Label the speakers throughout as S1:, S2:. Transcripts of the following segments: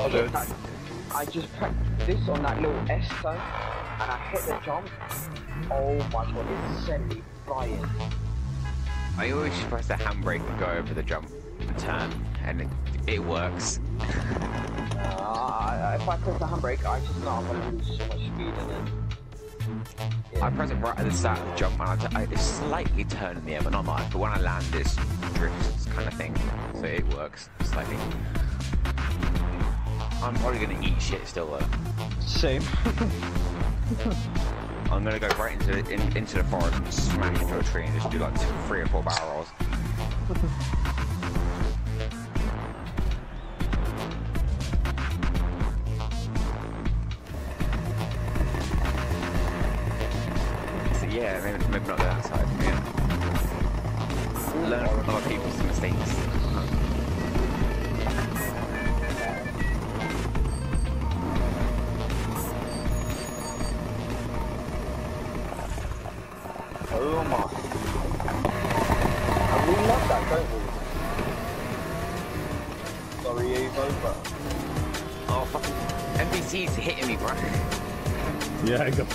S1: I hit that. I just pressed this on that little S turn, and I hit the jump. Oh my god, it sent me flying.
S2: I always just press the handbrake and go over the jump and turn, and it, it works.
S1: Uh, if I press the handbrake, I just know I'm gonna lose so much speed in it.
S2: I press it right at the start of the jump, and I it's slightly turn in the air, but not much. But when I land, it's drifts kind of thing, so it works slightly. I'm probably gonna eat shit still though.
S1: Same.
S2: I'm gonna go right into the, in, into the forest and smash into a tree and just do like two, three or four barrel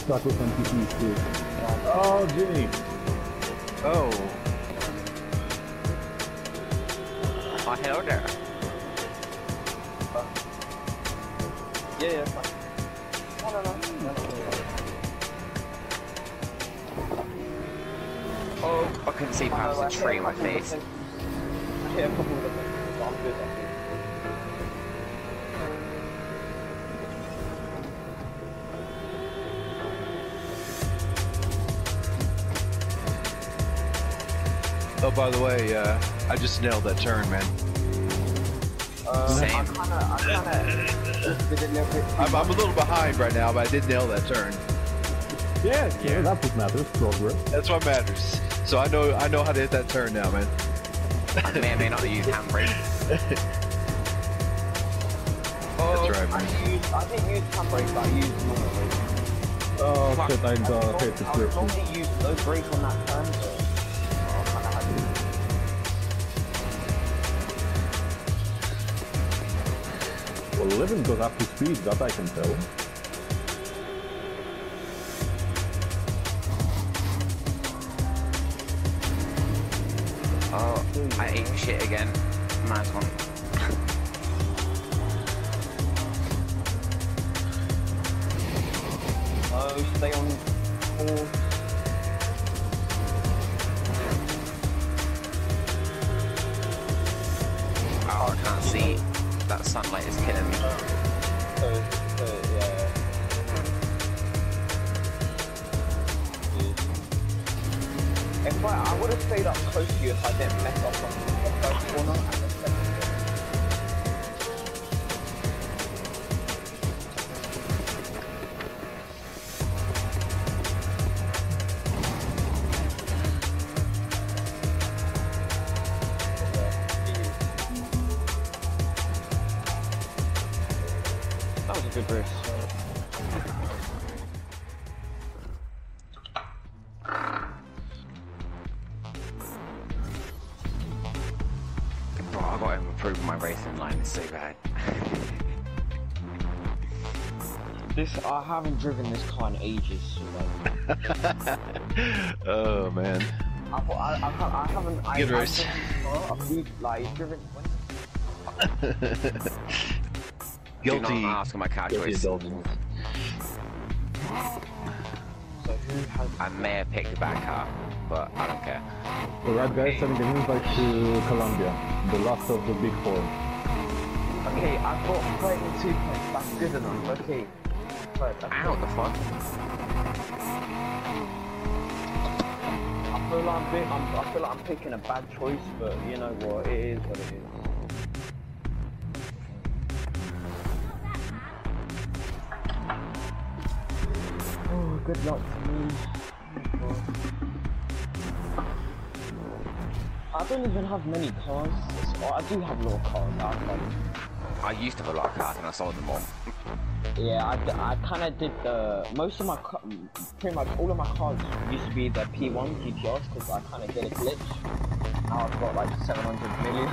S2: Yeah,
S3: I got stuck
S4: nailed that turn, man.
S1: Uh,
S2: Same.
S1: I kinda, I kinda did it a little bit. too
S4: I'm, I'm a little behind right now, but I did nail that turn.
S3: Yeah, yeah, that's what matters. Progress.
S4: That's what matters. So I know I know how to hit that turn now, man.
S2: I may or may not use handbrake.
S1: Oh,
S4: That's right,
S1: I,
S4: man.
S1: use, I didn't use handbrake, I used normal brake.
S3: Oh
S2: Fuck.
S3: shit, I got hit
S1: I would
S3: description.
S1: normally use no brake on that turn,
S3: Well, Living goes up to speed, that I can tell.
S2: Oh, I ate shit again. Nice one.
S1: Oh, haven't driven this car in ages, so like
S4: oh man.
S1: I, I, I, can't, I haven't. I,
S4: Good
S1: I've
S4: race.
S1: driven this I've moved, like driven.
S2: Do
S4: Guilty.
S2: not ask my car choice.
S1: So who has?
S2: I may have picked a bad car, but I don't care.
S3: Alright guys, sending an invite to Columbia. The last of the big four.
S1: Okay, I've got 32 points. That's good enough. Okay.
S2: The fuck?
S1: I feel like I'm, I'm, I feel like I'm picking a bad choice, but you know what? It is what it is. Oh, good luck to me. I don't even have many cars. I do have a lot of cars. I
S2: I used to have a lot of cards and I sold them all.
S1: Yeah, I, kind of did the most of my pretty much all of my cards used to be the P1 GTRs because I kind of did a glitch. Now I've got like 700 million.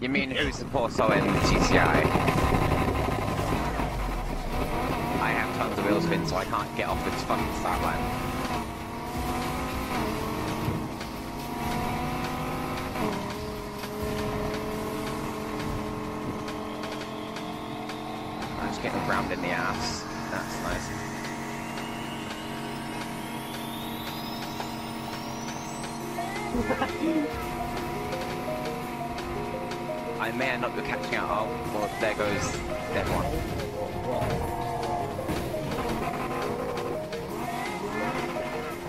S2: you mean who's the poor soul in the GTI? I have tons of wheel spin, so I can't get off this fucking satellite. In the ass. That's nice. I may end up catching out. Oh, well, there goes that one.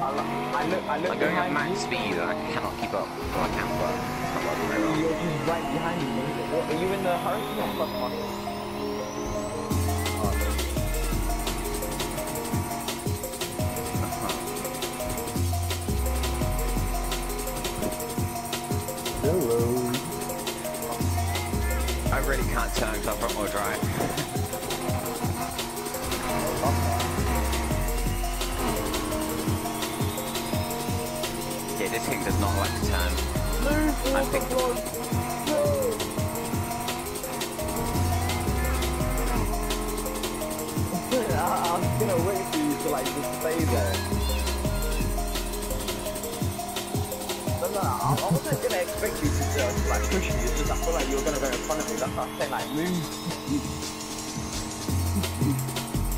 S1: I, look- I look,
S2: I'm going at max speed and I cannot keep up. Well, I can, but it's not working very well.
S1: You're just right behind me. What, are you in the hurricane or
S2: can't turn front wheel drive. Yeah, this thing does not like to turn. I think
S1: I'm gonna wait for you to like just stay there. No, no, I wasn't gonna expect you to like push me. It's just I feel like you're gonna go in front of me. That's why I'm saying like move.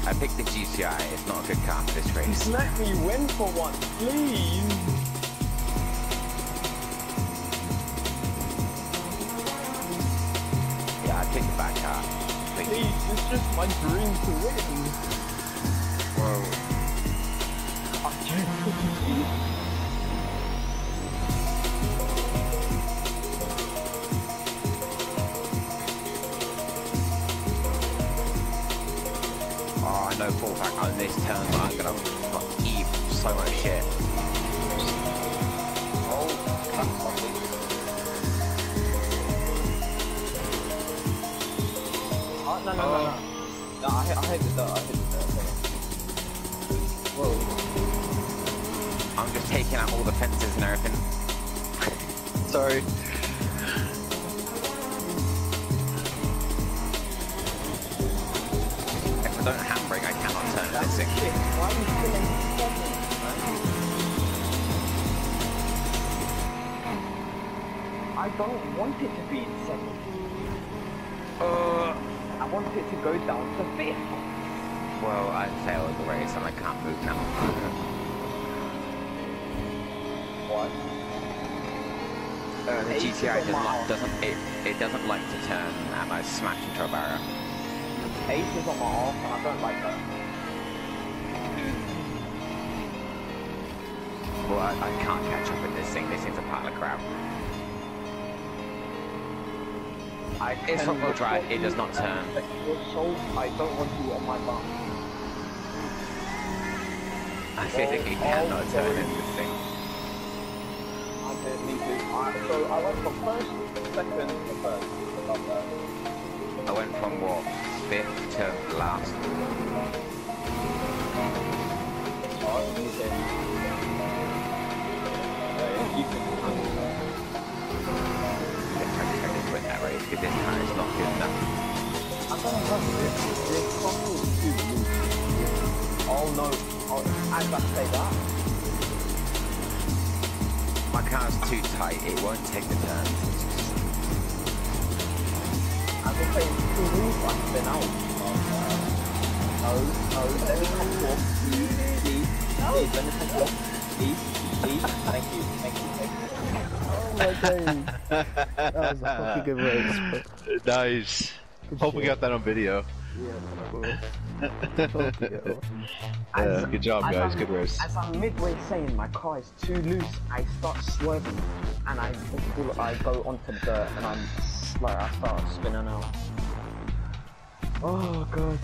S2: I picked the GTI. It's not a good car for this race.
S1: Just let me win for once, please.
S2: Yeah, I picked the back car. Please.
S1: Please, it's just my dream to win.
S2: Whoa. Oh, this turn that I'm gonna fuck eat so much shit.
S1: Oh, that's. Oh, no, no, no, no. No, I, hit- I hit the dirt, I hit the dirt. Whoa.
S2: I'm just taking out all the fences and everything.
S4: Sorry.
S1: That's
S2: this thing.
S1: Why are you still in? I don't want it to be in seventh.
S2: Uh,
S1: I want it to go down to fifth.
S2: well, I failed the race and I can't move now.
S1: What?
S2: Uh, the
S1: Eight
S2: GTI does not, doesn't it, it doesn't like to turn and I smash into a barrier.
S1: Ace is on my and I don't like that.
S2: Well, I, I can't catch up in this thing. This thing's a pile of crap.
S1: I
S2: It's
S1: can
S2: front-wheel drive, it does not turn.
S1: I don't want you on my bum.
S2: I physically cannot turn in this thing.
S1: I didn't need to. I, so I went from first, second, to first.
S2: I went from what fifth to last.
S1: Oh,
S2: is not good enough.
S1: I don't know this. This control is too. Oh no. Oh, I was about to say that.
S2: My car's too tight. It won't take the turns.
S1: I was saying it's too loose. I spin out. No, no. Let me come off. Please, please, please. Let me come off. Please, please. Thank you, thank you.
S5: My. That was a fucking good race. But
S4: Nice.
S5: good
S4: Hope we got that on video.
S5: Yeah, Fucking hell.
S4: Yeah, good job, guys.
S1: I'm-
S4: Good race.
S1: As I'm midway saying my car is too loose, I start swerving and I pull, I go onto the dirt and I'm like I start spinning out. Oh god.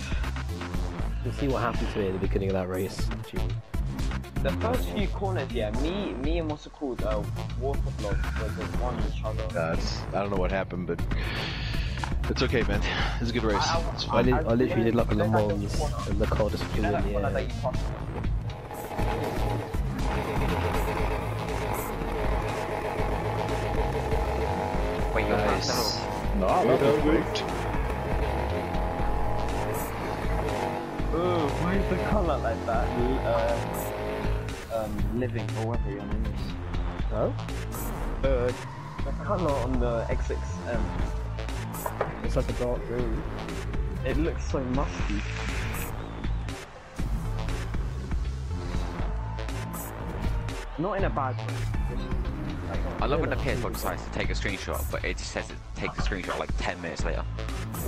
S5: You'll see what happened to me at the beginning of that race. Jimmy.
S1: The first few corners, yeah, me, me and what's it called, uh, Waterblob were just on each other.
S4: Uh, I don't know what happened, but it's okay, man. It's a good race.
S1: I- I-
S4: It's
S5: I, I literally did like a Le
S1: Then I
S5: Mans and the car just flew
S1: You know
S5: in the air.
S1: you passed me?
S2: Wait, you're
S4: Nice.
S2: nice.
S3: No, that was great.
S1: Ooh, why is the color like that? Uh, um, living or whatever your name is.
S5: Oh?
S1: Uh, the color on the X6M.
S5: It's like a dark green.
S1: It looks so musty. Not in a bad way. like,
S2: I love when the PS4 decides to take a screenshot, but it just says it takes a screenshot like 10 minutes later.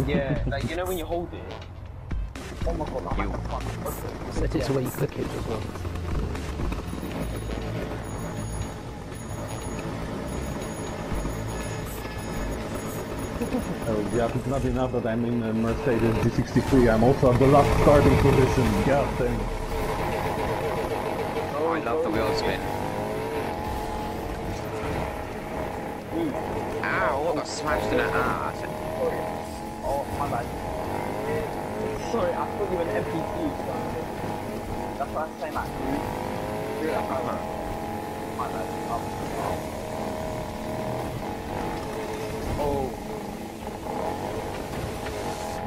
S1: Yeah, like you know when you hold it. Oh my god, I'm
S2: You-
S1: like, fuck. Okay.
S5: Set it to where you click it as well.
S3: Oh, yeah, it's not enough that I'm in a Mercedes G63. I'm also at the last starting position. God damn. it.
S2: I love the wheel spin. Ow, I got smashed in the ass.
S1: Oh, my bad. Sorry, I thought you were an NPC. That's what I'm saying, like, yeah, my bad. Um, oh,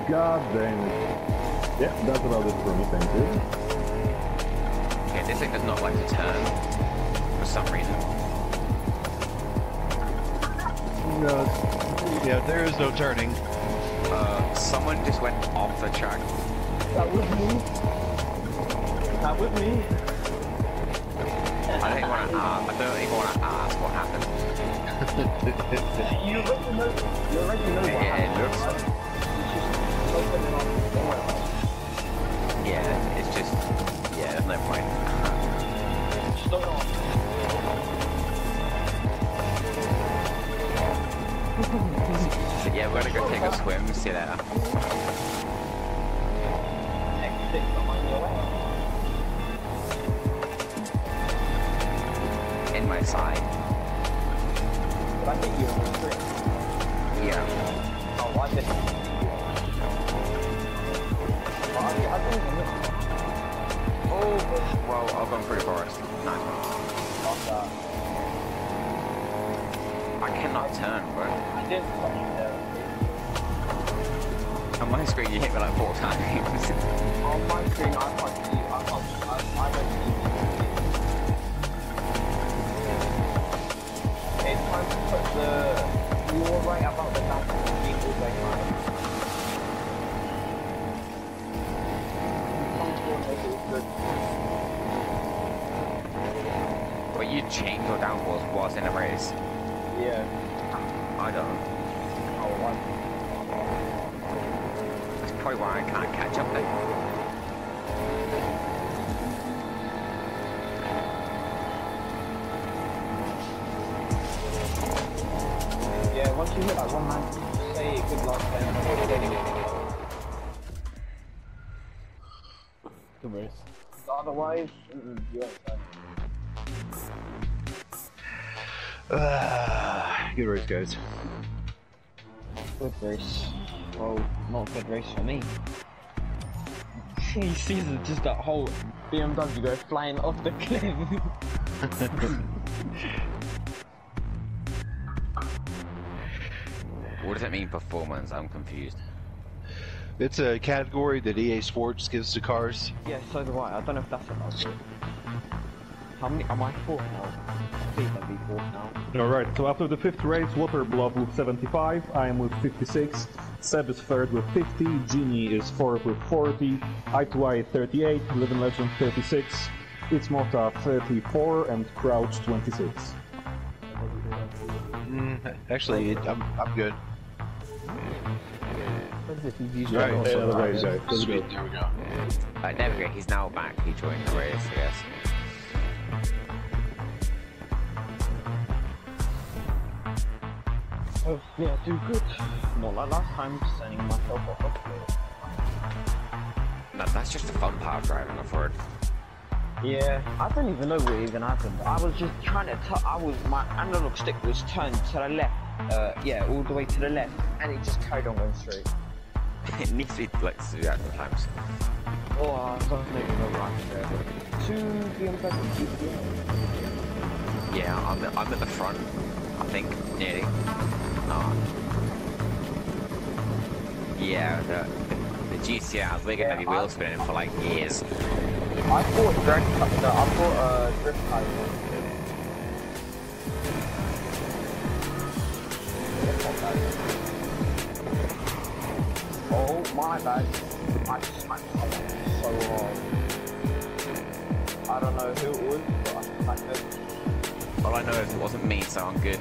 S3: God damn it. Yeah, that's about it for me, thank you.
S2: Okay, this thing does not like to turn for some reason.
S4: No. Yeah, there is no turning.
S2: Uh, someone just went off the track.
S1: that was me. That was me.
S2: I don't even want to ask. I don't even want to ask what happened.
S1: You already know. You already know what
S2: Yeah, it
S1: happened.
S2: looks- Yeah, it's just yeah. There's no point. So yeah, we're gonna go take a swim. See
S1: you. Otherwise, you ain't done.
S4: Ah, good race, guys.
S1: Good race. Well, not a good race for me. he sees it, just that whole BMW go flying off the cliff.
S2: What does it mean performance? I'm confused.
S4: It's a category that EA Sports gives to cars.
S1: yeah, so do I. I don't know if that's allowed. How many? Am I fourth now? Please don't be fourth now.
S3: Alright, so after the fifth race, Waterblob with 75, I am with 56, Seb is third with 50, Genie is fourth with 40, I2I 38, Living Legend 36, It's Mota 34, and Crouch 26.
S4: Mm, actually, it, I'm, I'm good.
S5: What is it? You've used
S4: Right,
S5: that
S3: yeah,
S5: also.
S3: the race. Let's
S4: Sweet,
S3: go.
S4: there we go.
S2: Uh, there we go. He's now back. He joined the race, I guess.
S1: Oh, yeah, do good. Not like last time, sending myself off a cliff.
S2: That, that's just the fun part of driving, I've heard.
S1: Yeah, I don't even know what even happened. I was just trying to. tell, I was my analog stick was turned to the left. Uh, yeah, all the way to the left, and it just carried on going straight.
S2: It needs to be like that sometimes.
S1: Oh, I don't even know what happened there. Two BMW.
S2: Yeah, I'm, I'm at the front, I think, nearly. not. Yeah, the, the GCRs, we're gonna
S1: Yeah,
S2: be wheel spinning for like years.
S1: I thought drift, no, I thought uh, drift kite was Oh my bad. I smacked so hard. I don't know who it was, but I smacked it.
S2: All I know is it wasn't me, so I'm good.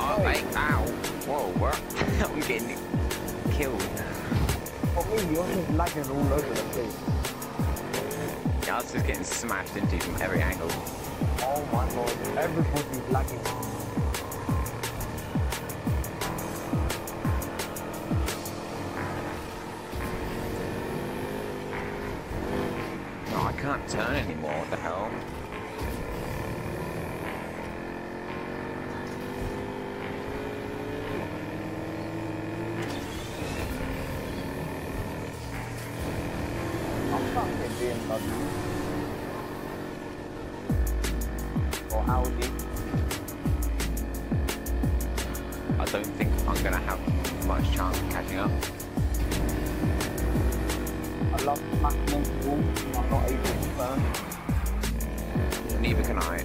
S2: Oh, mate, ow. Whoa, what? I'm getting killed.
S1: For me, yours is lagging all over the place.
S2: Yeah, I was just getting smashed into from every angle.
S1: Oh my god, everybody's lagging.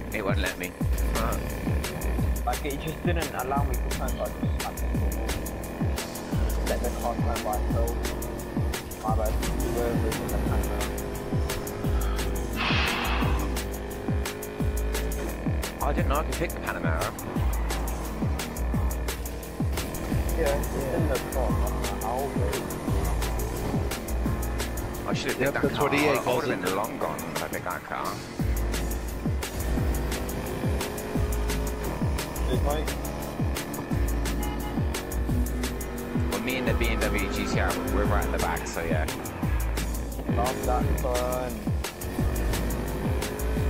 S2: Neither. It won't let me. Uh,
S1: Like it just didn't allow me to turn, so I just smacked into a wall. Let the car turn by itself. My bad. Wherever it's in the camera.
S2: I didn't know I could pick the Panamera.
S1: Yeah, it's in the front. I don't know how old it is.
S2: I should have picked
S4: Yep,
S2: that
S4: that's
S2: car.
S4: what EA
S2: I would have been long gone if I picked that car.
S1: Cheers.
S2: Well, me and the BMW GTR, we're right in the back, so yeah.
S1: Love that turn.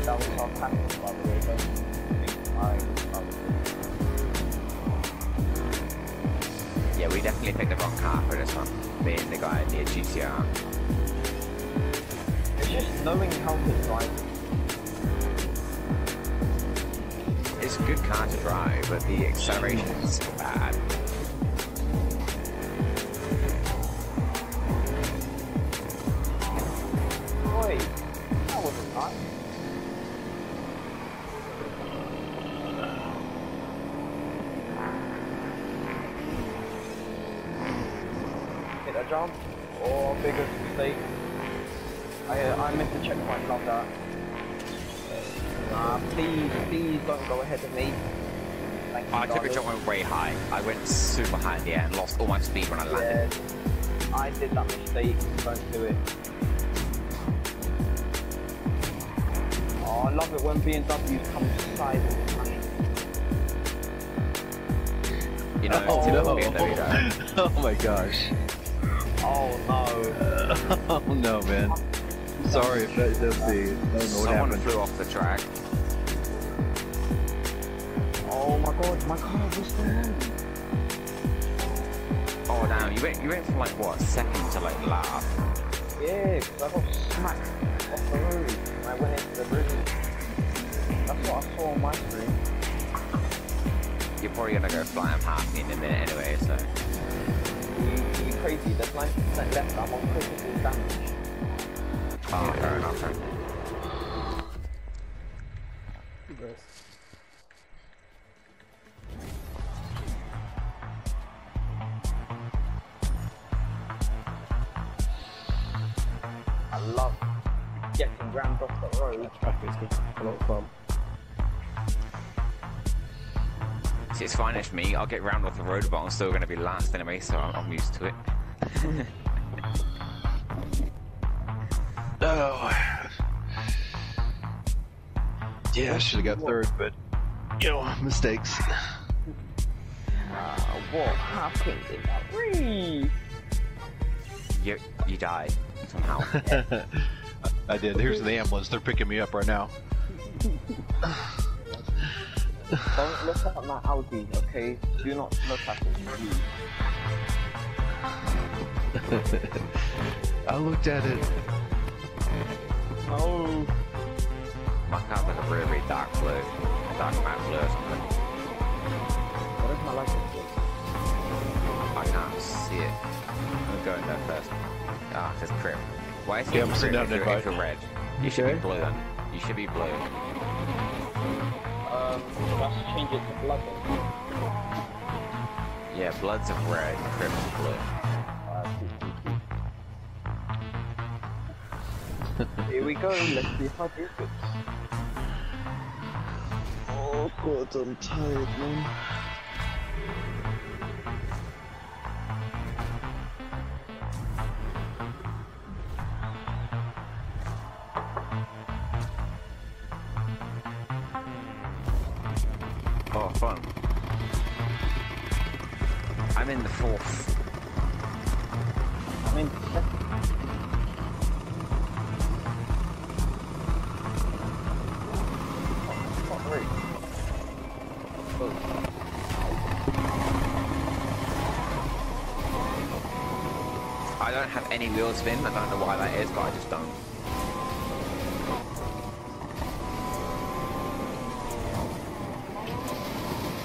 S1: That was sarcastic, by the way. Don't think I love it.
S2: Yeah, we definitely picked the wrong car for this one. Me and the guy in the GTR.
S1: It's just knowing how to drive.
S2: Good car to drive, but the acceleration is bad. Went super high in the air and lost all my speed when I landed.
S1: Yeah, I did that mistake. Don't do it. Oh, I love it when BMWs come side and smash.
S2: You know,
S4: Oh, no.
S2: BMW though.
S4: oh my gosh.
S1: Oh no.
S4: oh no, man. Sorry if that does the. I don't know what
S2: Someone
S4: happened.
S2: flew off the track.
S1: Oh my god, my car was there.
S2: You went you went from like what second to like last.
S1: Yeah, because I got smacked off the road I went into the bridge. That's what I saw on my screen.
S2: You're probably gonna go flying past me in a minute anyway, so
S1: You, you crazy, there's 90% left, I'm on critical damage.
S2: oh, fair enough. Then. See, it's fine if me. I'll get round off the road, but I'm still gonna be last anyway, so I'm, I'm used to it.
S4: Oh. Yeah, I should have got third, but you know, mistakes.
S1: Uh, what happened in that race?
S2: You you died somehow.
S4: I did. Here's the ambulance. They're picking me up right now.
S1: Don't look at my Audi, okay? Do not look at it.
S4: I looked at it.
S1: Oh.
S2: My car's like a really, really dark blue. Dark matte blue or something.
S1: What is my license plate?
S2: I can't see it. I'm going there first. Ah, it says crib. Why is it
S4: Yeah, I'm
S2: crib
S4: sending out
S2: if you're, if you're red? You should be blue then. You should be blue.
S1: Um, let's change it to blood.
S2: Yeah, blood's of red, crib's of blue.
S1: Uh. Here we go, let's see how this goes.
S3: Oh god, I'm tired, man.
S2: Don't have any wheel spin. I don't know why that is, but I just don't.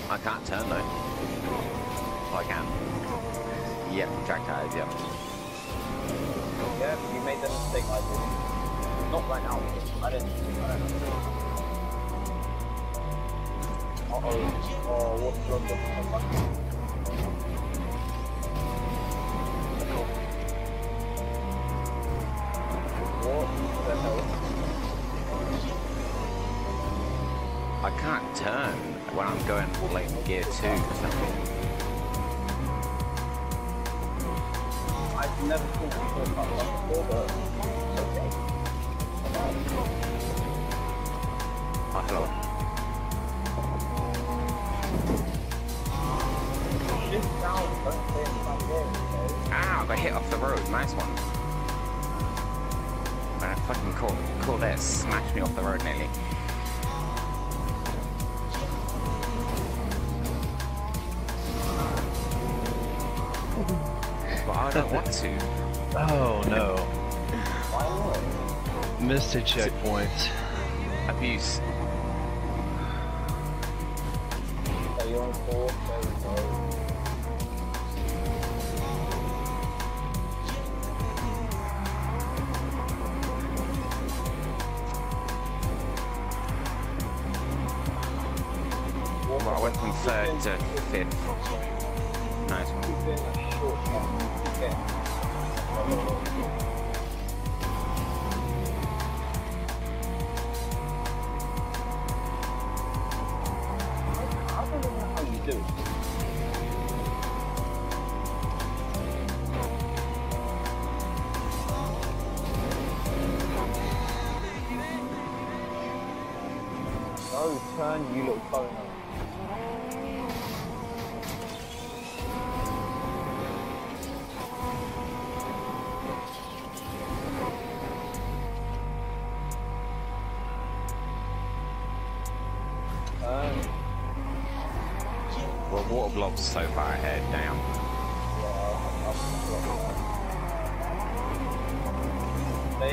S2: I can't turn though. Oh, I can. Yep, track tires, yep.
S1: Yeah, you made the mistake I did. Not right now. I didn't. Uh-oh. Oh, what's wrong with never seen that before,
S2: I don't want to.
S4: Oh no. Missed a checkpoint.
S2: Abuse.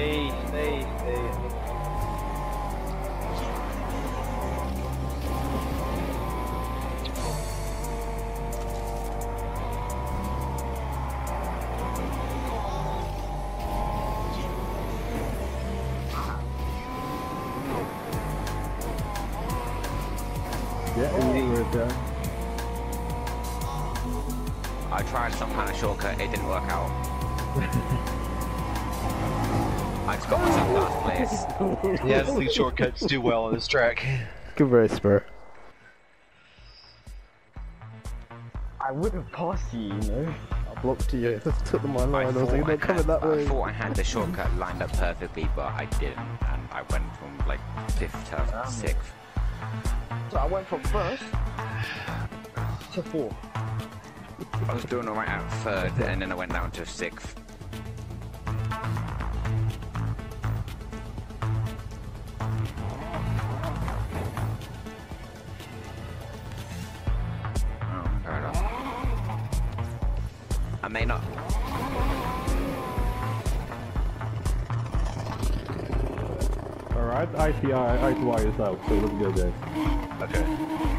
S1: Stay, stay, stay.
S2: I tried some kind of shortcut. It didn't work out.
S4: Yeah, I think shortcuts do well on this track.
S5: Good race, bro.
S1: I would have passed you, you know.
S5: I blocked you. I took the them online. I, was like,
S2: I,
S5: you're not coming that
S2: I
S5: way.
S2: thought I had the shortcut lined up perfectly, but I didn't, and I went from like fifth to ah. sixth.
S1: So I went from first to fourth.
S2: I was doing alright at third, and then I went down to sixth.
S3: ITI, I2I is out, so let's go guys.
S4: Okay.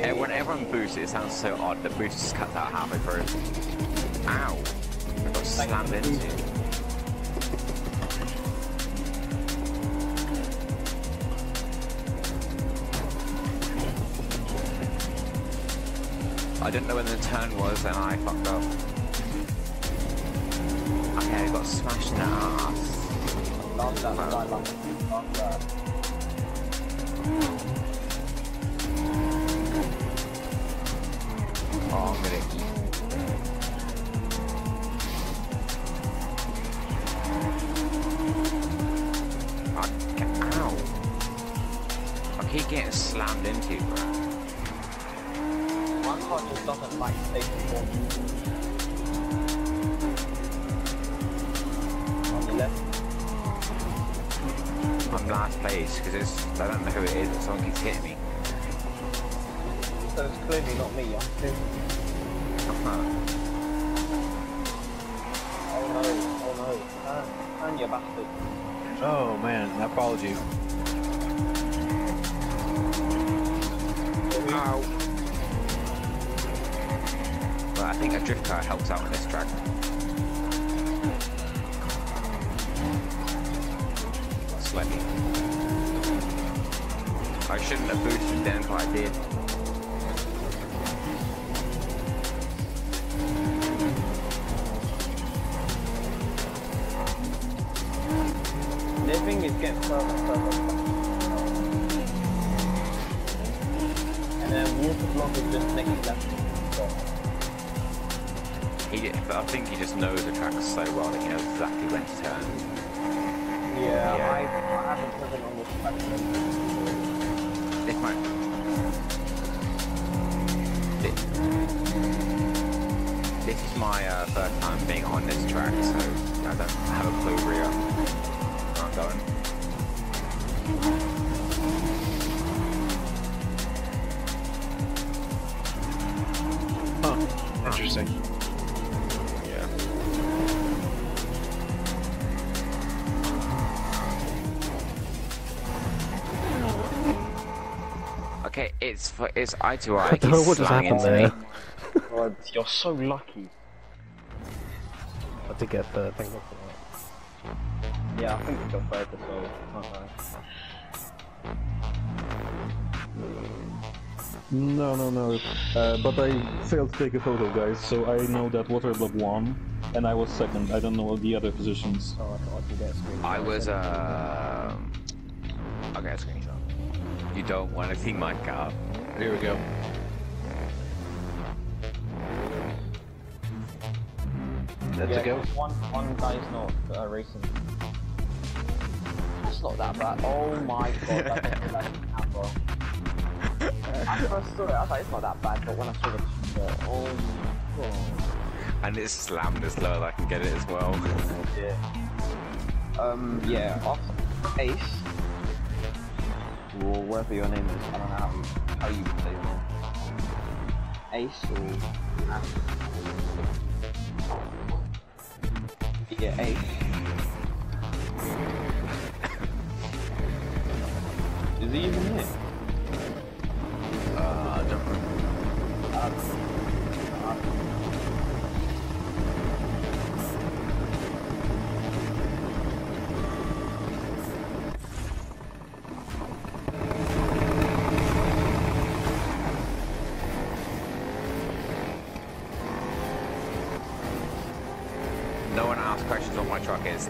S2: Uh, when everyone boosts, it sounds so odd. The boost just cuts out halfway through. Ow! I got slammed into. I didn't know when the turn was and I fucked up. Okay, I got smashed in the ass.
S1: Last
S2: place because it's I don't know who it is, but someone keeps hitting me.
S1: So it's clearly not me, I'm too. Oh no, oh no. Ah, turn, turn you bastard.
S4: Oh man, I followed you.
S2: Ow. But I think a drift car helps out on this track. Shouldn't have boosted then, but I did. My uh, first time being on this track, so I don't have a clue where I'm going.
S4: Huh. Interesting.
S2: Yeah. Okay, it's for it's I2I.
S5: I don't know what just
S2: slamming
S5: happened
S2: into
S5: there.
S2: me.
S1: God, you're so lucky.
S5: I did get the thing off of that.
S1: Yeah, I think it's your third as well.
S3: No, no, no. Uh, but I failed to take a photo, guys, so I know that Waterblob won, and I was second. I don't know the other positions.
S5: Oh, I thought I could get a
S2: was uh. Okay, a screenshot. You don't want to see my car.
S4: Here we go. That's
S1: yeah,
S4: go.
S1: One, one guy's not uh, racing. That's not that bad. Oh my god, that's, that's that, bro. I first saw it, I was it's not that bad, but when I saw the picture, oh my god.
S2: And it's slammed as low as I can get it as well.
S1: Yeah. Um, yeah, after Ace, or whatever your name is, I don't know how you, how you say your name. Ace or Ash. Yeah, Ace. Is he even here?
S4: Uh, I don't remember.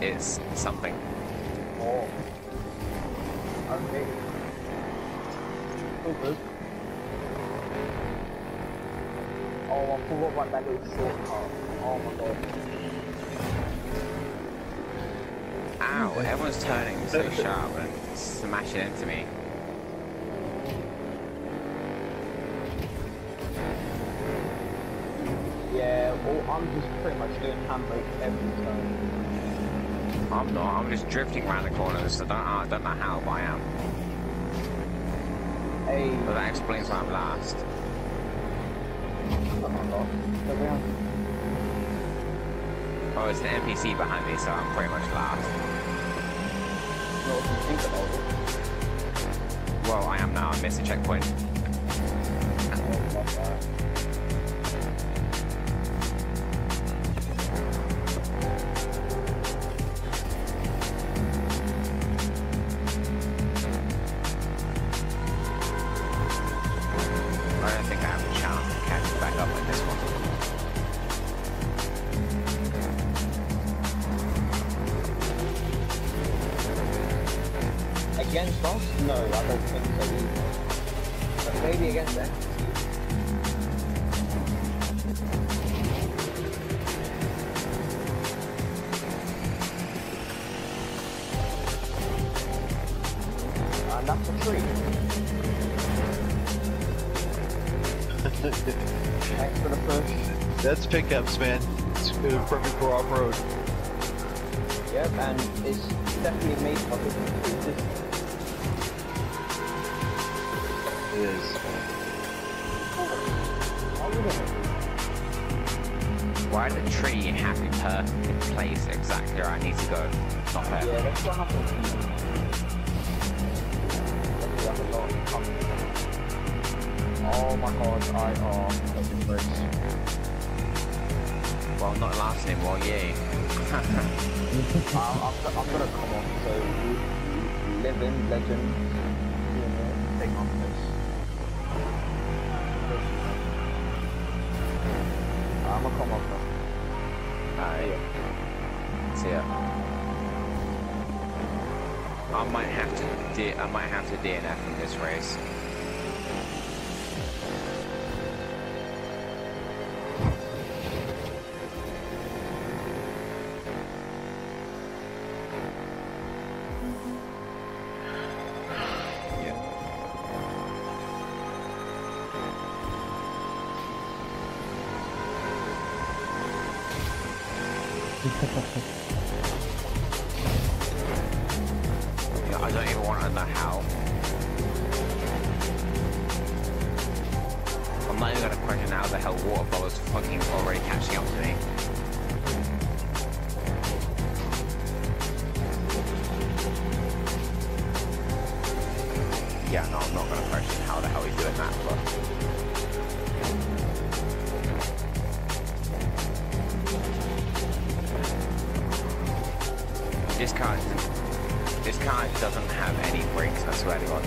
S2: Is. Something.
S1: Oh. Okay. All good. Oh, I forgot about that little shortcut. Oh my god.
S2: Ow! Everyone's turning so sharp and smashing into me.
S1: Yeah, well, I'm just pretty much doing handbrake every turn.
S2: I'm not. I'm just drifting around the corners. I don't. I don't know how, but I am.
S1: Hey,
S2: But that explains why I'm last.
S1: oh.
S2: Oh, it's an NPC behind me, so I'm pretty much last.
S1: You know what you think about it?
S2: Well, I am now. I missed a checkpoint.
S1: Oh,
S4: pickups, man.
S2: I might have to DNF in this race. I don't even want to know how. I'm not even gonna question how the hell water bowlers fucking already catching up to me. Yeah, no, I'm not gonna question how the hell he's doing that, but this car, doesn't have any brakes. I swear to God.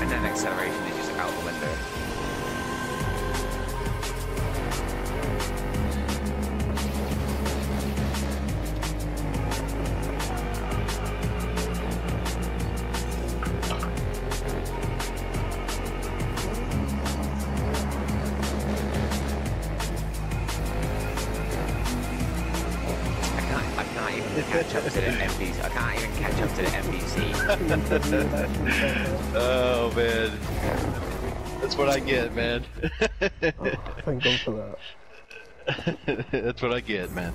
S2: And then acceleration
S5: for that.
S4: that's what I get, man.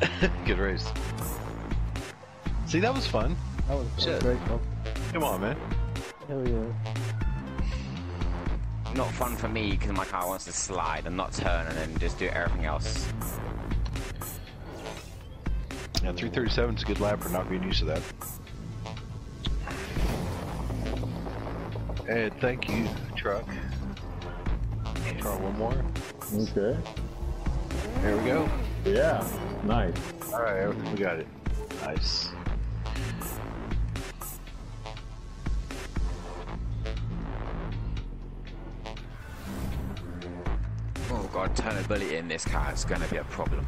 S4: Good race. See, that was fun.
S5: That was, that was
S4: Shit.
S5: great, though.
S4: Come on, man.
S5: Hell yeah.
S2: Not fun for me because my car wants to slide and not turn and then just do everything else.
S4: Yeah, 337 is a good lap for not being used to that. And thank you, truck. Try one more.
S3: Okay.
S4: There we go.
S3: Yeah. Nice.
S4: All right, we got it. Nice.
S2: Oh god, turnability in this car is going to be a problem.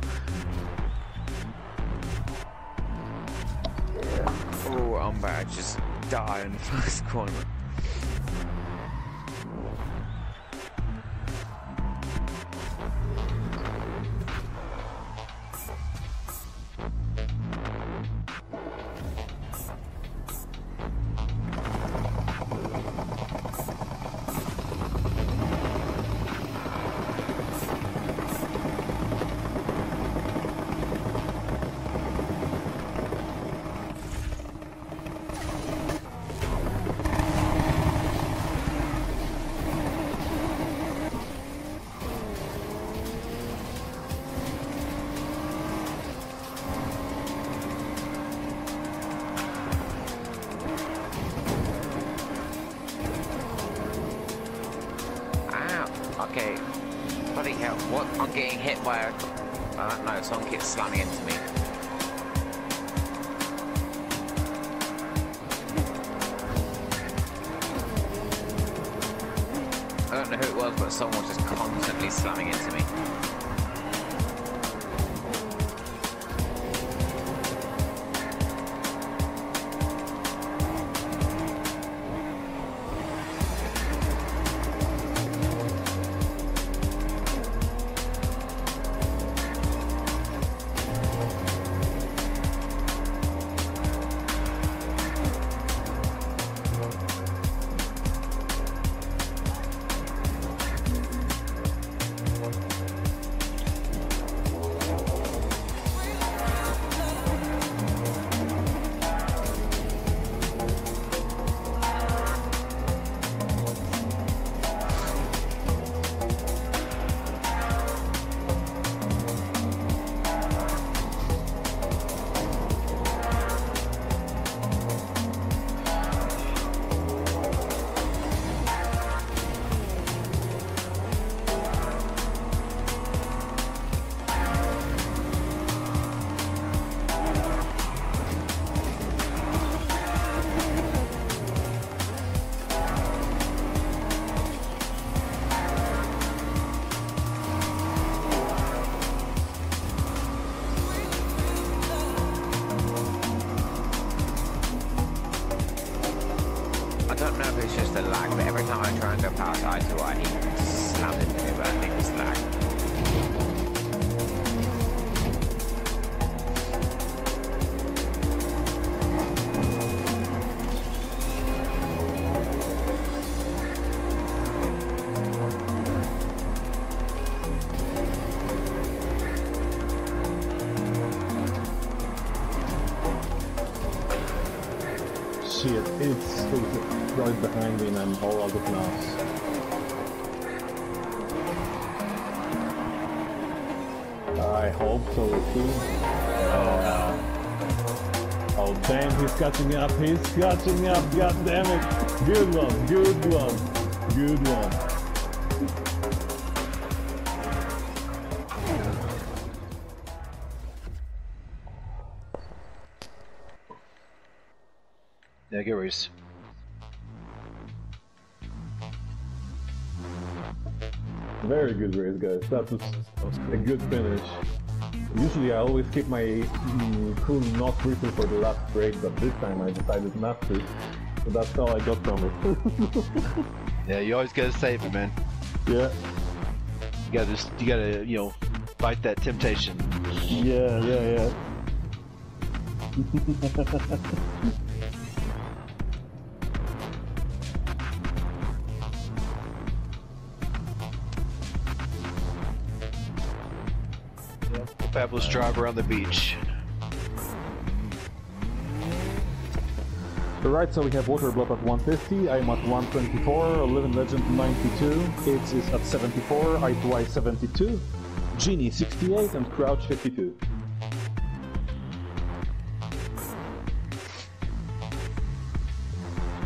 S2: Oh, I'm about to just die in the first corner. Hit by a... Uh, I don't know, someone keeps slamming into
S3: behind me and I'm all out of knots. I hope so too. Oh no. Oh damn, he's catching up, he's catching up, god damn it. Good one, good one, good one. Good race, guys. That was a good finish. Usually I always keep my mm, full not refill for the last break, but this time I decided not to. So that's all I got from it.
S4: Yeah, you always gotta save it, man.
S3: yeah,
S4: You gotta just, you gotta, you know, fight that temptation.
S3: yeah, yeah, yeah.
S4: Fabulous driver on the beach.
S3: Alright, so we have Waterblob at 150, I'm at 124, Living Legend 92, Itzz is at 74, I2I 72, Genie 68, and Crouch 52.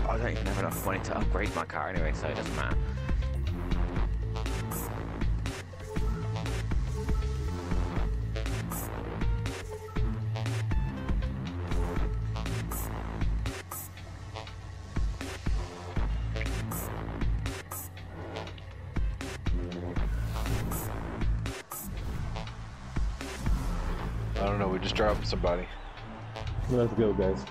S2: I don't even have enough money to upgrade my car anyway, so it doesn't matter.
S4: Dropped somebody.
S3: Let's go, guys.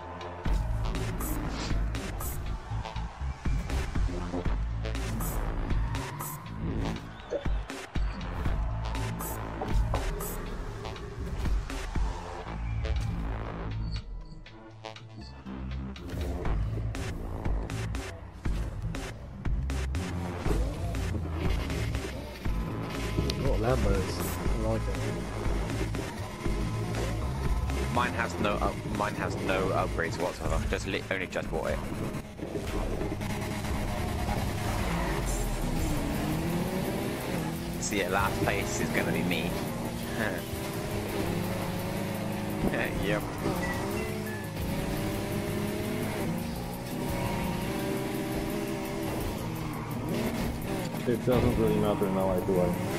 S2: Has no upgrades whatsoever. Just only just bought it. See, at last place is gonna be me. yep.
S3: It doesn't really matter now, I do I.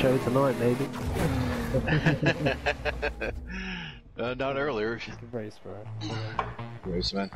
S4: show
S5: tonight, maybe.
S4: Uh, not earlier.
S5: Good race, bro.
S4: Race man.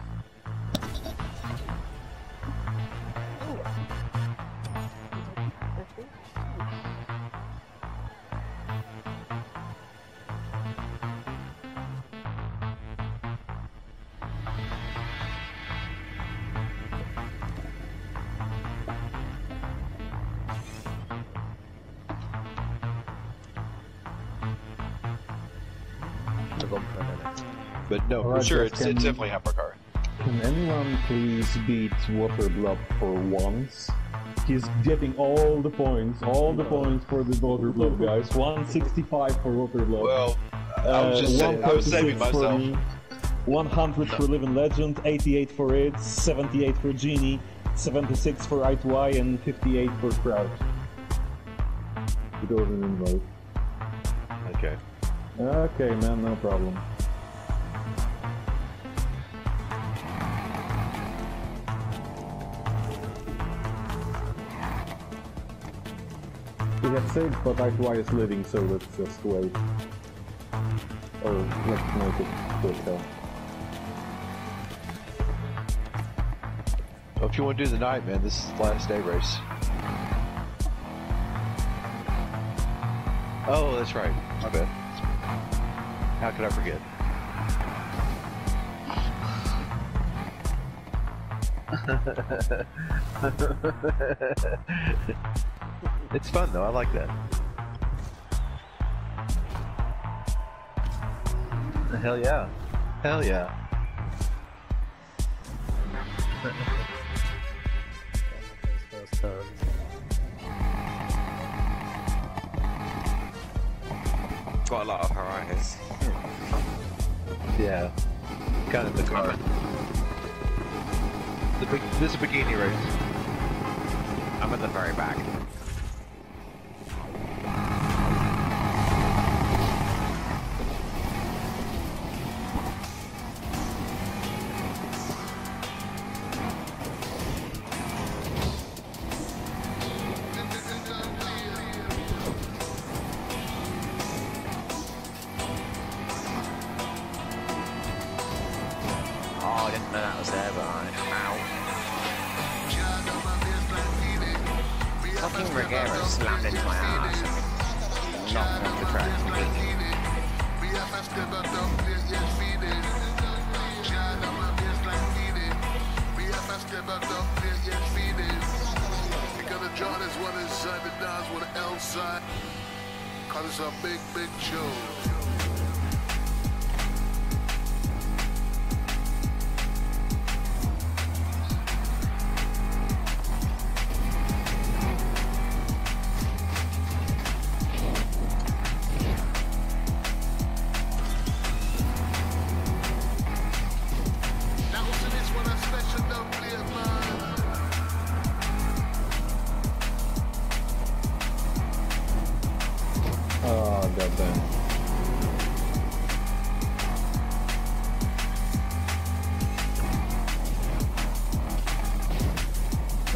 S4: Sure, it's,
S3: can-
S4: it's definitely hypercar.
S3: Can anyone please beat Waterblob for once? He's getting all the points, all the points for the Waterblob guys. 165 for Waterblob.
S4: Well, I was
S3: Uh,
S4: just saying, I was saving
S3: 136 for
S4: myself.
S3: me, 100 for Living Legend, 88 for it, 78 for Genie, 76 for I2I, and 58 for Crouch. It invoice.
S4: Okay.
S3: Okay, man, no problem. We saved, but Eye is living, so let's just wait. Or let's make it quicker.
S4: Well, if you want to do the night, man, this is the last day race. Oh, that's right. My bad. How could I forget? it's fun though. I like that. Hell yeah. Hell yeah.
S6: Got a lot of varieties.
S4: Yeah. Kind of the car. The big, this is a bikini race.
S6: I'm at the very back.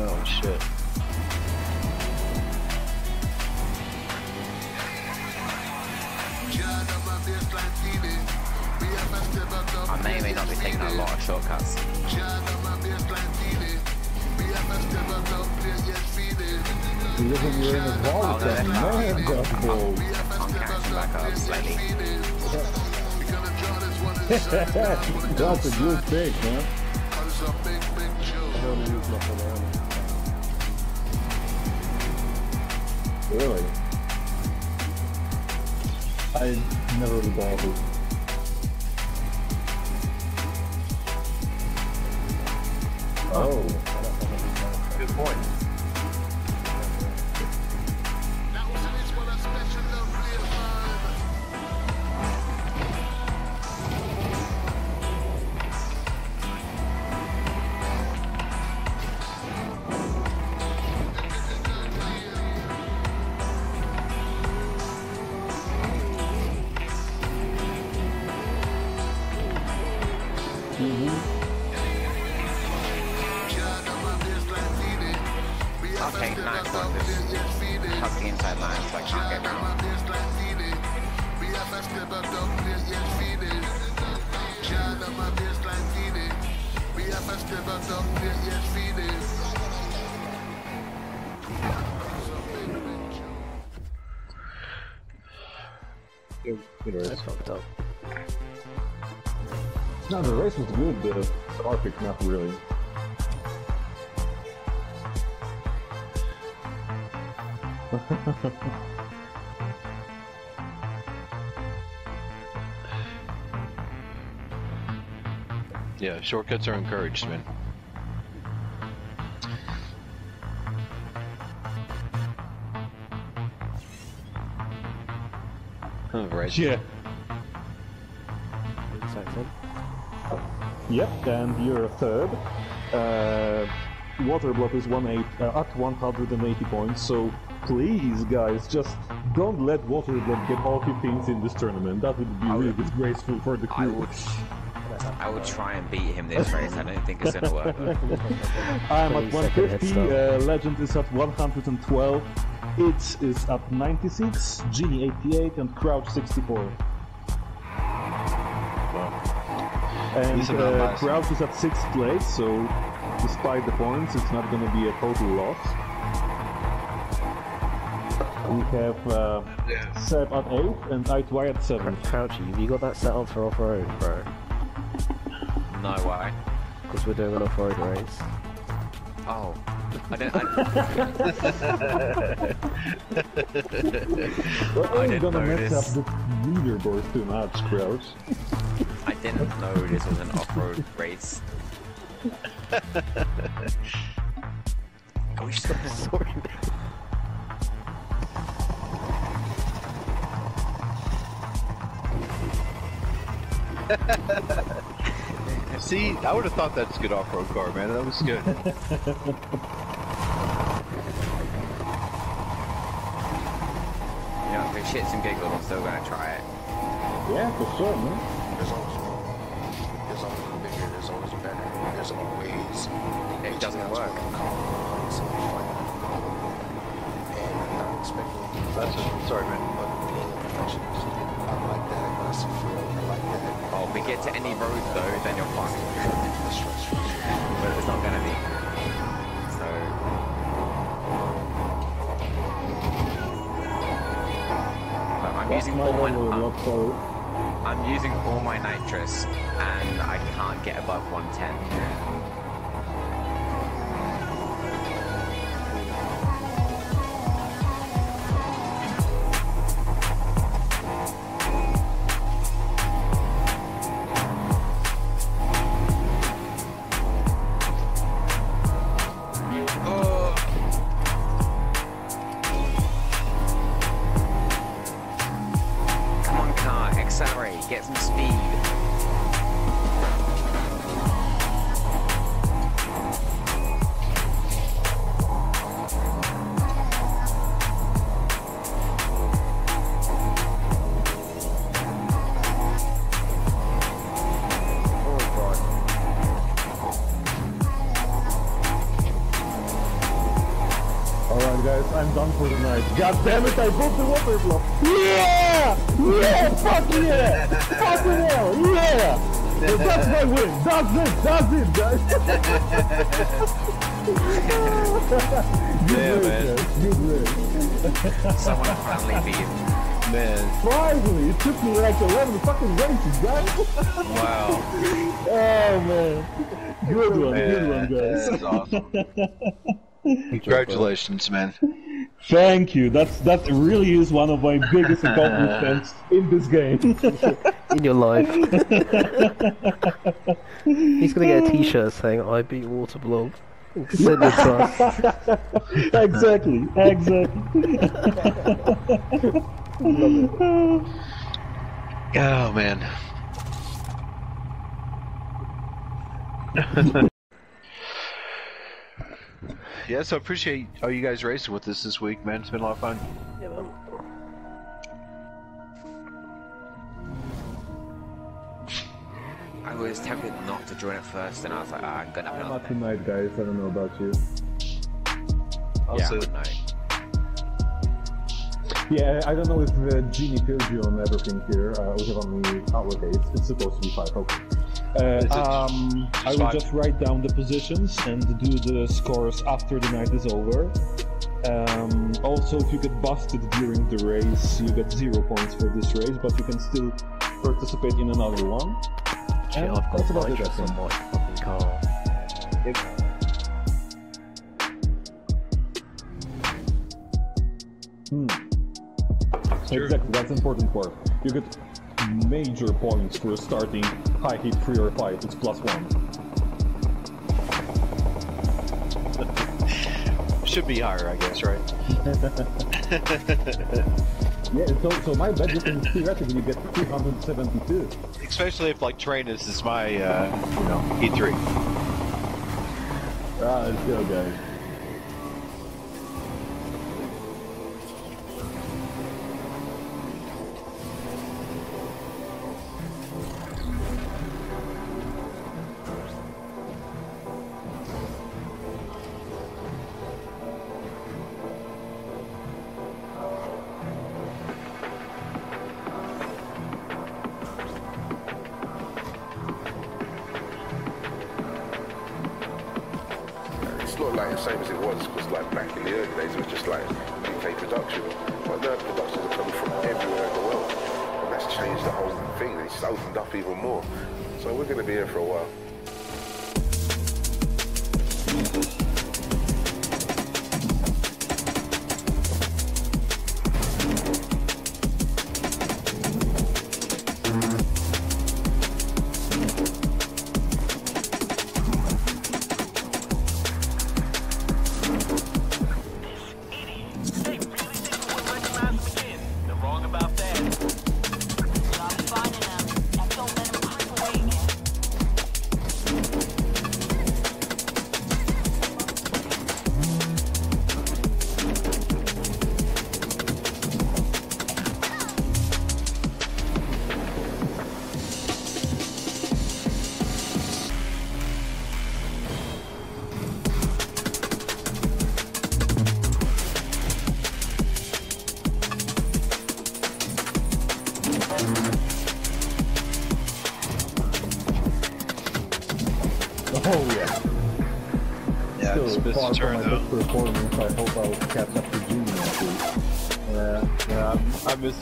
S6: Oh
S4: shit.
S6: I may or may not be taking a lot of shortcuts.
S3: Even you're in a vault,
S6: Oh, no,
S3: that man got balls.
S6: I'm catching back up slightly.
S3: That's a good pick, man. Really? I never bothered. Oh,
S4: Good point. Shortcuts are encouraged, man. Right.
S3: Yeah.
S5: Exactly.
S3: Yep, and you're a third. Uh, Waterblob is one eight, uh, at 180 points, so please, guys, just don't let Waterblob get all 15s in this tournament. That would be really disgraceful for the
S6: I
S3: crew.
S6: Would, I would try and beat him this race. I don't think it's gonna work.
S3: I'm at
S5: 20 second head
S3: 150, uh, Legend is at 112, It is is at 96, Genie 88, and Crouch 64. And
S4: Least
S3: uh,
S4: last.
S3: Kraus is at sixth place, so despite the points, it's not going to be a total loss. We have uh, Seb at eighth and I2I at seventh.
S5: Crouchy, have you got that set up for off-road, bro?
S2: No, why?
S5: Because we're doing an off-road race.
S2: Oh. I don't. I,
S3: Well,
S2: I didn't
S3: gonna mess
S2: notice.
S3: up the leaderboard too much, Kraus.
S2: I didn't know this was an off-road race.
S5: Oh, sorry.
S4: See, I would have thought that's a good off-road car, man. That was good.
S2: You know, for shits and giggles, I'm still gonna try it.
S3: Yeah, for sure, man.
S7: There's always more. There's always bigger. There's always better. There's always.
S2: It doesn't work.
S7: And I'm not expecting
S4: That's it. Sorry, man.
S7: but being a perfectionist. I like that aggressive feel.
S2: We get to any road though, then you're fucked. But it's not gonna be. So. But I'm
S3: That's
S2: using all my. I'm. I'm using all my nitrous, and I can't get above 110.
S3: God damn it, I broke the water block. Yeah! Yeah! Fuck yeah! Fucking hell! Yeah! That's my win! That's it! That's it, guys! Good
S4: Yeah,
S3: race,
S4: man.
S3: guys. Good race.
S2: Someone finally beat
S4: Man,
S3: Finally! It took me like 11 fucking races, guys!
S4: wow.
S3: Oh man! Good one, good one, guys.
S4: That's awesome. Congratulations, man.
S3: Thank you. That's that really is one of my biggest accomplishments in this game.
S5: In your life. He's gonna get a t-shirt saying, I beat Waterblob. Send it to us.
S3: exactly, exactly.
S4: Oh man. Yeah, so I appreciate all you guys racing with us this week, man. It's been a lot of fun. Yeah.
S2: I was tempted not to join at first, and I was like, ah, I'm gonna have
S3: I'm
S2: another
S3: up tonight, guys. I don't know about you.
S2: Yeah,
S4: Also,
S2: but no.
S3: Yeah, I don't know if uh, Genie fills you on everything here. Uh, we have only our days. It's supposed to be five. Okay. Uh, um, I will just write down the positions and do the scores after the night is over. Um, also, if you get busted during the race, you get zero points for this race, but you can still participate in another one.
S5: Shit,
S3: And
S5: I've
S3: that's
S5: got
S3: about it, I
S5: nitrous
S3: think.
S5: on my fucking car.
S3: Exactly, that's important part. You get major points for starting high heat three or five. It's plus one.
S4: should be higher, I guess, right?
S3: Yeah, so so my you can theoretically get 272.
S4: Especially if like Trainus is my, uh, you know, E3.
S3: Ah, let's go,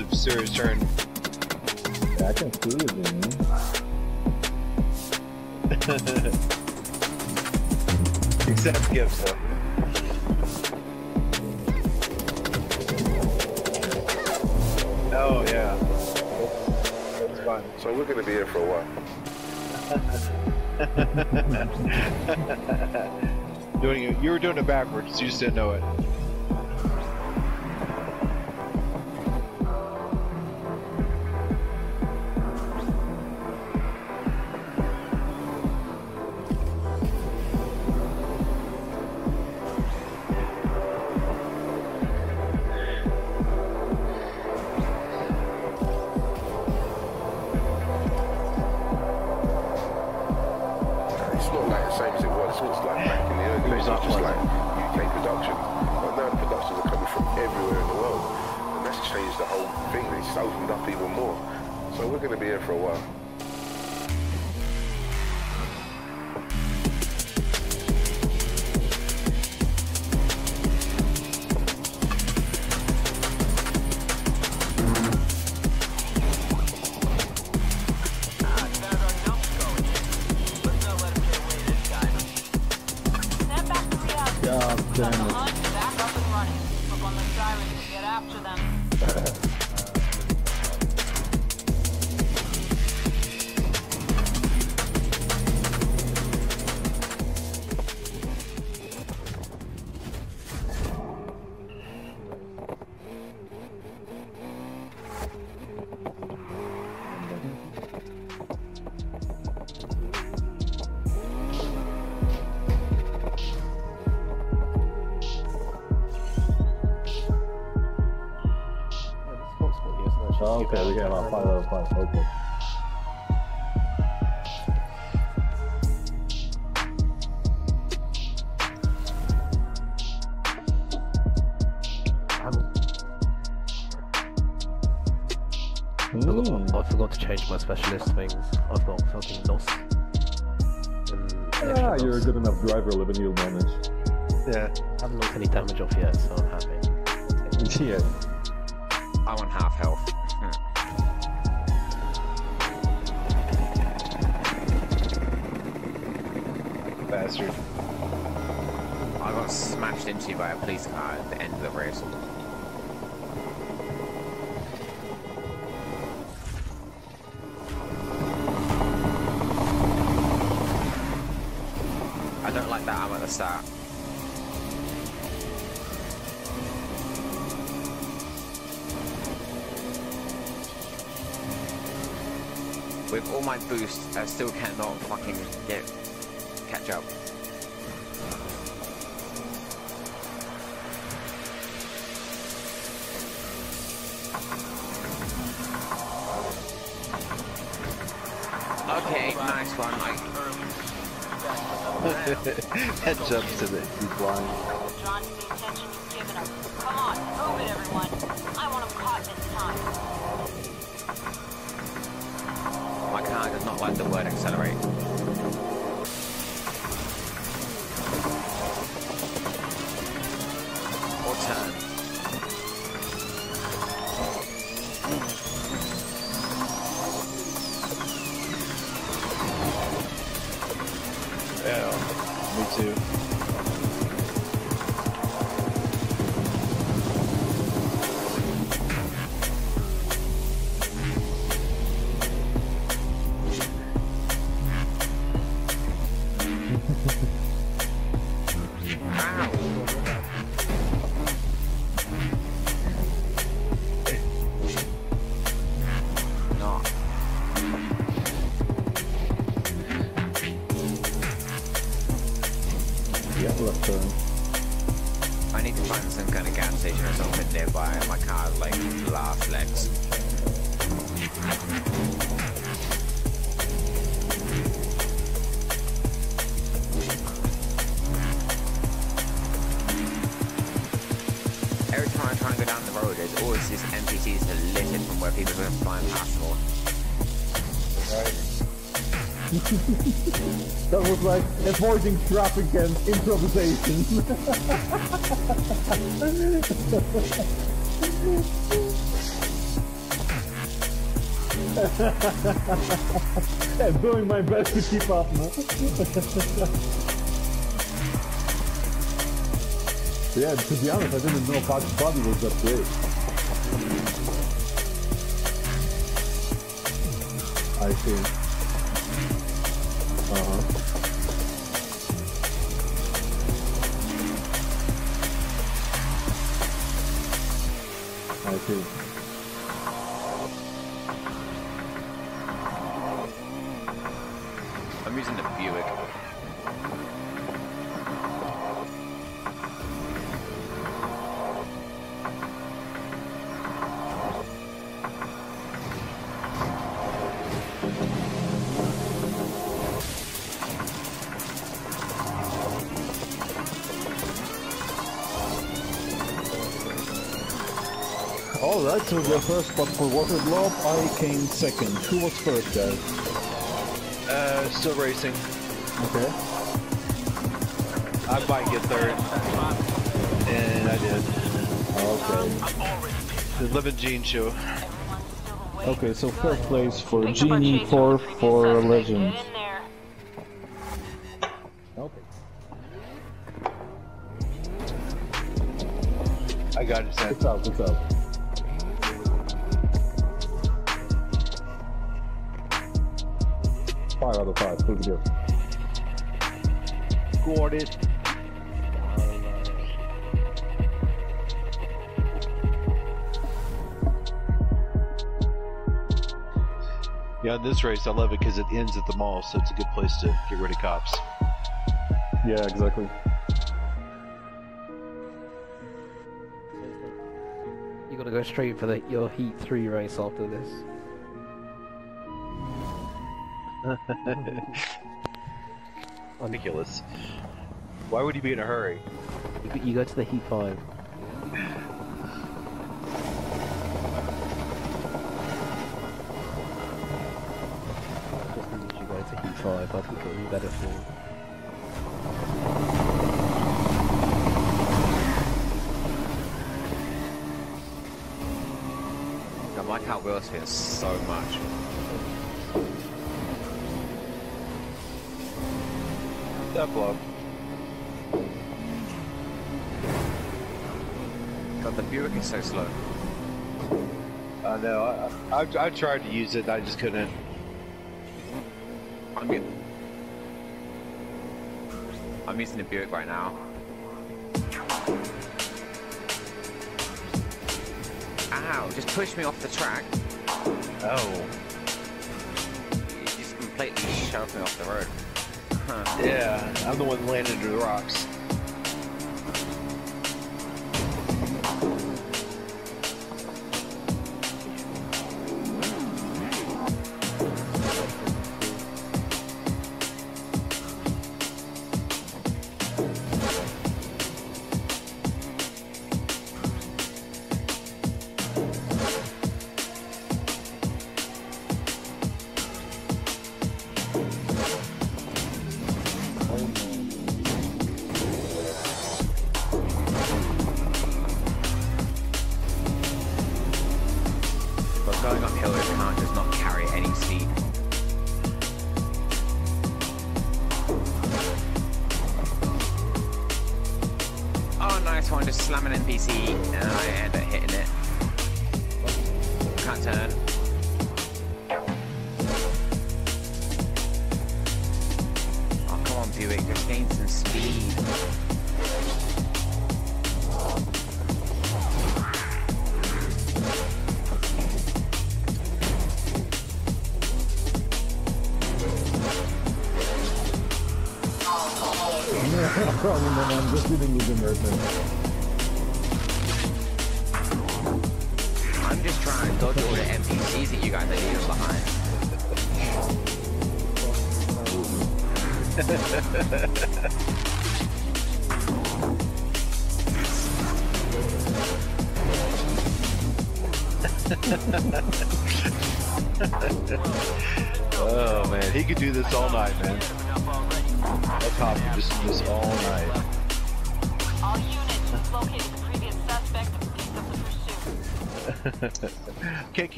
S4: it's
S8: serious turn.
S5: Yeah, I can see you, dude.
S8: Except Gibson. Oh yeah. it's fun.
S4: So we're gonna be here for a while.
S8: doing it, you were doing it backwards. You just didn't know it.
S5: Okay, we have our five out of five. Okay.
S9: I
S2: don't like that I'm at the start. With all my boost, I still cannot fucking get catch up. Okay, nice one. I
S8: that jumps to the blind.
S10: The attention given him. Come on, move it, everyone. I want him caught this time.
S2: My car does not like the word accelerate. And
S3: improvisation. yeah, doing my best to keep up, man. yeah, to be honest, I didn't know Fox Bobby was that great. I see. Uh-huh. I So the first but for Waterblob, I came second. Who was first, guys?
S4: Uh, still racing.
S3: Okay.
S4: I might get third. And I did.
S3: Okay.
S4: The Living Gene show.
S10: Everyone's still awake.
S3: Okay, so first place for Genie, fourth for. Legend.
S4: This race, I love it because it ends at the mall, so it's a good place to get rid of cops.
S3: Yeah, exactly.
S5: You gotta go straight for the your Heat 3 race after this.
S4: Ridiculous. Why would you be in a hurry?
S5: You, go- you go to the Heat 5. Go to Heat 5, I think it'll be better for you.
S2: I like how Will's here so much.
S4: That blow.
S2: God, the Buick is so slow.
S4: I know. I, I, I tried to use it, I just couldn't.
S2: I'm I'm using the Buick right now. Ow, just pushed me off the track.
S4: Oh.
S2: You just completely shoved me off the road. Huh.
S4: Yeah, I'm the one landing into the rocks.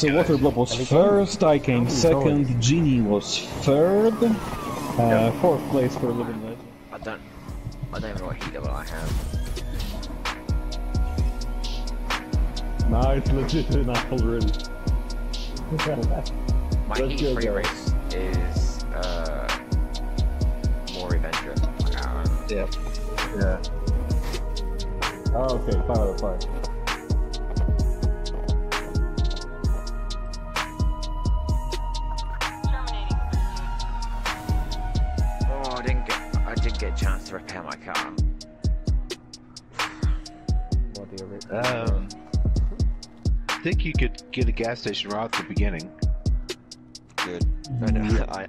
S3: So Waterblob was first, I came second, going? Genie was third, uh, no. fourth place for Living Legend.
S4: I don't, I don't even know what heat level I have.
S3: Nah, it's legit enough already.
S4: My
S3: Let's
S4: heat free race is uh, more Revenger.
S2: Yeah. Yeah.
S3: Oh, okay,
S4: Fine. fire. to repair my car.
S2: What do you um, I think you could get a gas station right at the beginning.
S4: Good. I know. I...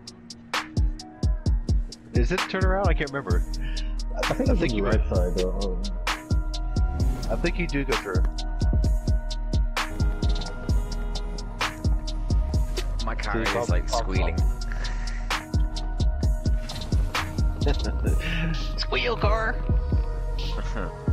S2: Is it turnaround? I can't remember.
S3: I think,
S2: I think you
S3: right side though.
S2: I think you do go through.
S4: My car is like squealing.
S2: Squeal car!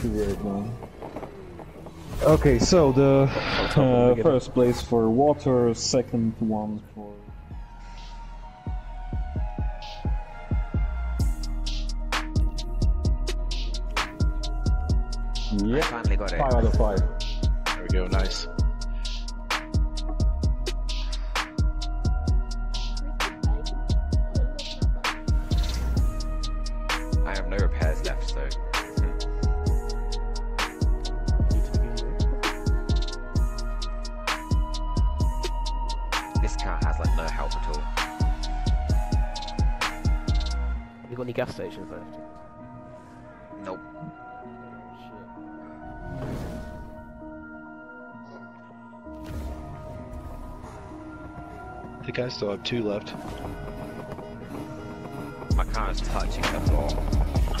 S3: Too right, too right, man. Okay, so the uh, first place for water, second one for. Yeah,
S2: Finally got it.
S3: five out of five.
S4: There we go. Nice.
S2: I have no repairs left, so.
S5: Gas stations left?
S2: Nope.
S4: I think I still have two left.
S2: My car is touching the floor.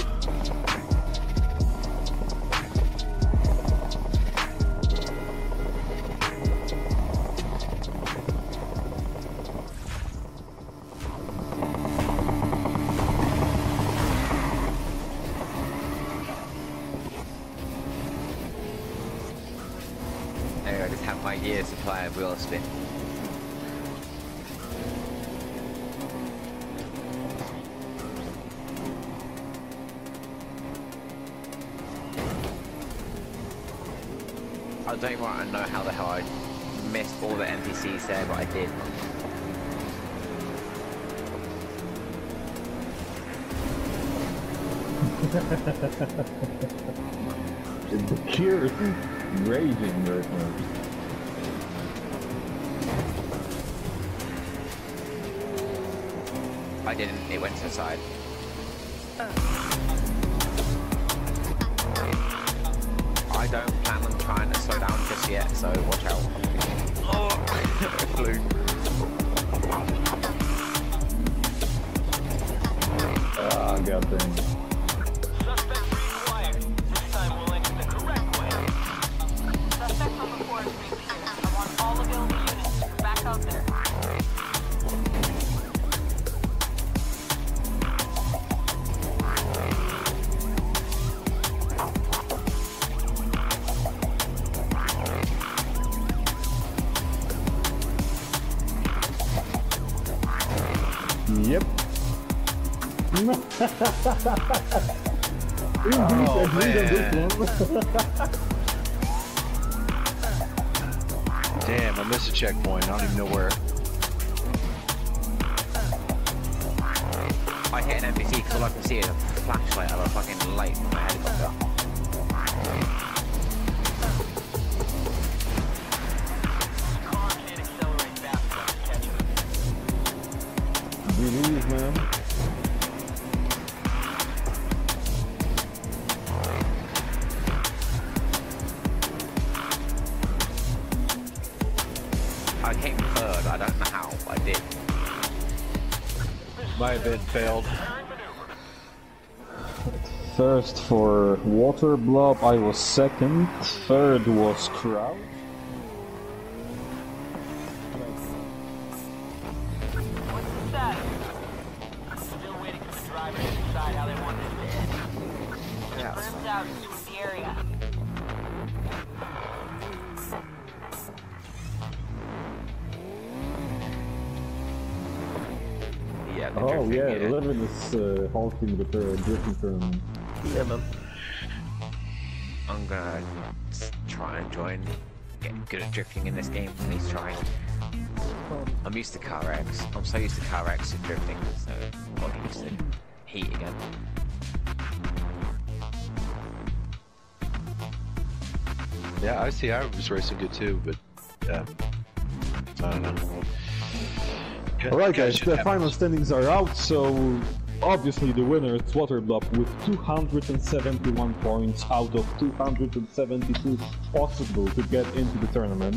S2: The
S3: cure is raging right now.
S2: I didn't, it went to the side. I don't plan on trying to slow down just yet, so watch out. Oh, flew.
S3: Ah.
S11: Suspect
S3: Indeed,
S4: Oh,
S3: agreed on this
S4: man.
S3: one.
S4: Damn, I missed a checkpoint. I don't even know where.
S2: I hit an NPC because all I can see is a flashlight of a fucking light from my helicopter.
S11: Car can't
S4: failed.
S3: First for Waterblob, I was second. Third was Crowd. Halting the tur- drifting tournament.
S5: Yeah, man.
S2: I'm gonna try and join, get good at drifting in this game, at least try. I'm used to CarX. I'm so used to CarX and drifting, so I'm not used to heat again.
S4: Yeah, I see. I was racing good too, but yeah, I don't know.
S3: Alright
S4: guys
S3: guys, the final standings are out, so obviously the winner is Waterblob with 271 points out of 272 possible to get into the tournament.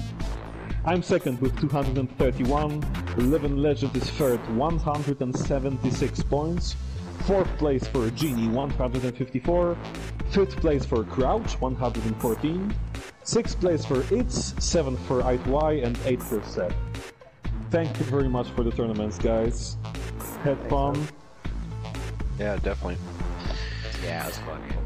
S3: I'm second with 231, Living Legend is third, 176 points, fourth place for Genie, 154, fifth place for Crouch, 114, sixth place for Itzz, seventh for I2I, and eighth for Seth. Thank you very much for the tournaments, guys. Had fun.
S4: Yeah, definitely.
S2: Yeah, it was fun.
S5: Um,